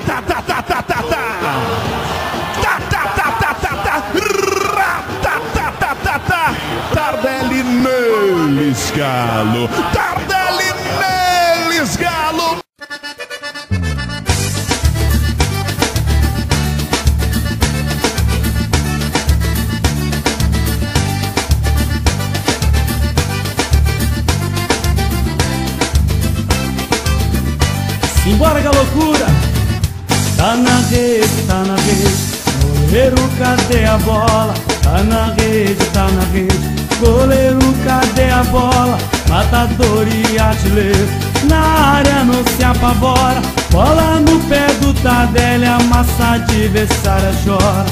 tá, tá, tá, tá, tá, tá, tá. Tá, tá, tá, tá, tá, tá. Tá, tá, tá, tá, tá. Tardelli neles, galo. Tardelli neles, galo. Simbora, loucura! Tá na rede, tá na rede. Goleiro, cadê a bola? Tá na rede, tá na rede. Goleiro, cadê a bola? Matador e artilheiro. Na área não se apavora. Bola no pé do Tardelli, a massa adversária chora.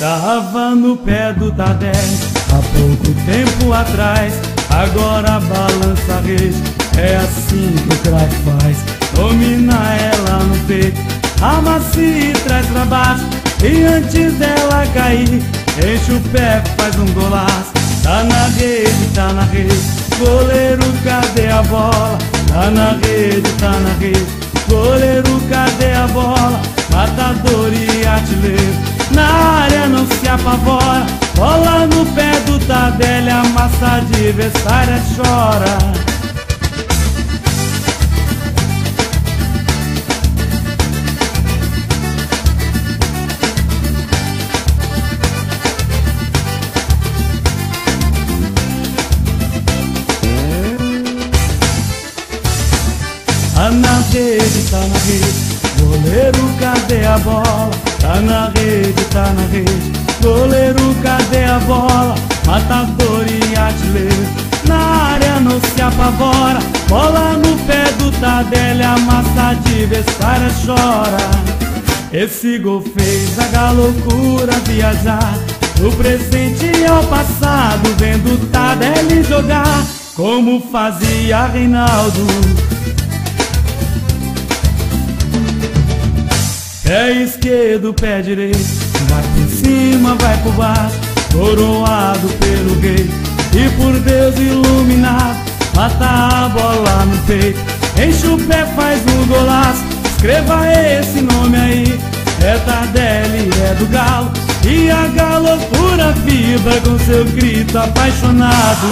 Tava no pé do Tardelli há pouco tempo atrás. Agora balança a rede, é assim que o craque faz. Domina ela no peito, amacia e traz pra baixo. E antes dela cair, enche o pé, faz um golaço. Tá na rede, tá na rede. Goleiro, cadê a bola? Tá na rede, tá na rede. Goleiro, cadê a bola? Matador e artilheiro. Na área não se apavora. Bola no pé do Tardelli, a massa adversária chora. Rede, tá na rede. Goleiro, cadê a bola? Tá na rede, tá na rede. Goleiro, cadê a bola? Matador e artilheiro. Na área não se apavora. Bola no pé do Tardelli, a massa adversária chora. Esse gol fez a loucura viajar. Do presente ao passado, vendo o Tardelli jogar. Como fazia Reinaldo. Pé esquerdo, pé direito, vai por cima, vai por baixo, coroado pelo rei e por Deus iluminado, mata a bola no peito, enche o pé, faz um golaço, escreva esse nome aí, é Tardelli, é do Galo, e a galopura vibra com seu grito apaixonado.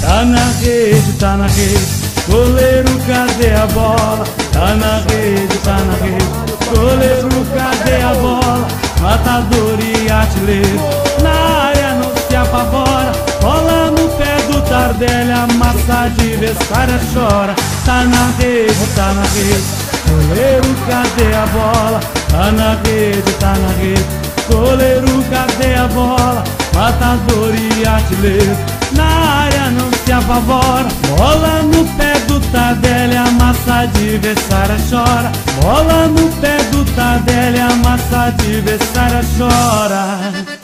Tá na rede, tá na rede. Goleiro, cadê a bola? Tá na rede, tá na rede. Goleiro, cadê a bola? Matador e artilheiro. Na área não se apavora. Bola no pé do Tardelli, a massa adversária chora. Tá na rede, tá na rede. Goleiro, cadê a bola? Tá na rede, tá na rede. Goleiro, cadê a bola? Matador e artilheiro. Na área não se apavora Bola no adversária chora. Bola no pé do Tardelli A massa adversária chora